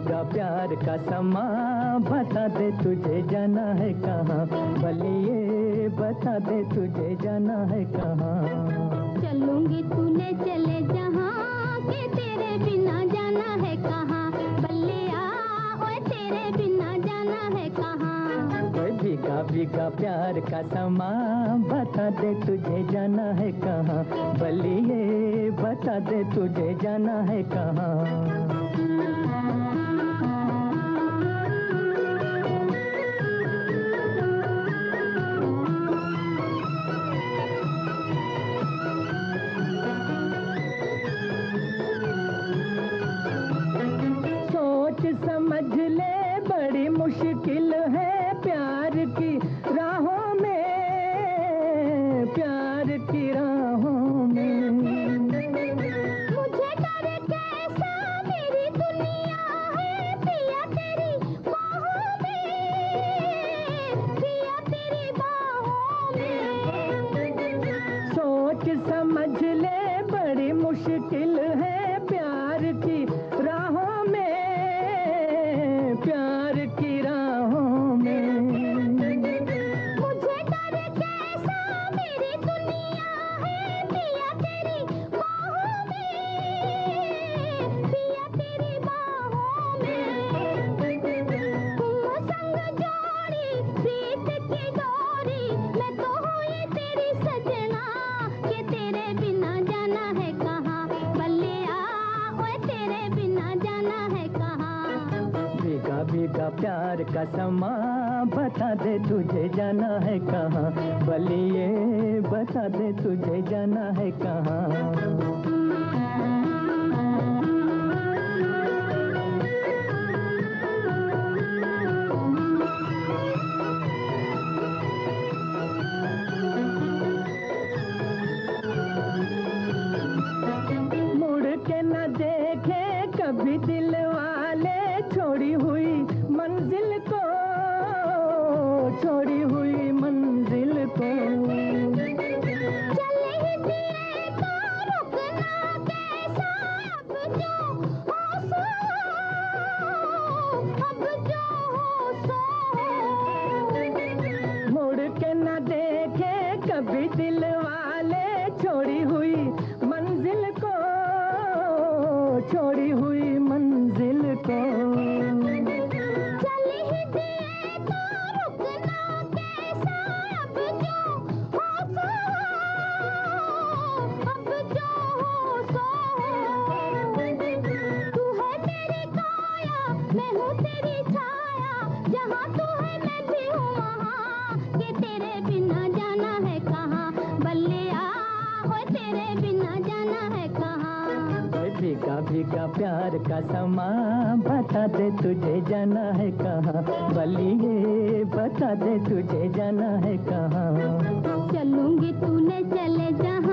भीगा प्यार का समा बता दे तुझे जाना है कहाँ? बलिए बता दे तुझे जाना है कहाँ? चलूँगी तूने चले जहाँ के तेरे बिना जाना है कहाँ? बल्लिया ओए तेरे बिना जाना है कहाँ? कोई भीगा भीगा प्यार का समा बता दे तुझे जाना है कहाँ? बलिए बता दे तुझे जाना है कहाँ? समझ ले बड़ी मुश्किल है प्यार की। भीगा प्यार का समा, बता दे तुझे जाना है कहाँ? बलिए, बता दे तुझे जाना है कहाँ? छोड़ी प्यार का समा, बता दे तुझे जाना है कहाँ? बलिए, बता दे तुझे जाना है कहाँ? चलूँगी तूने चले जहाँ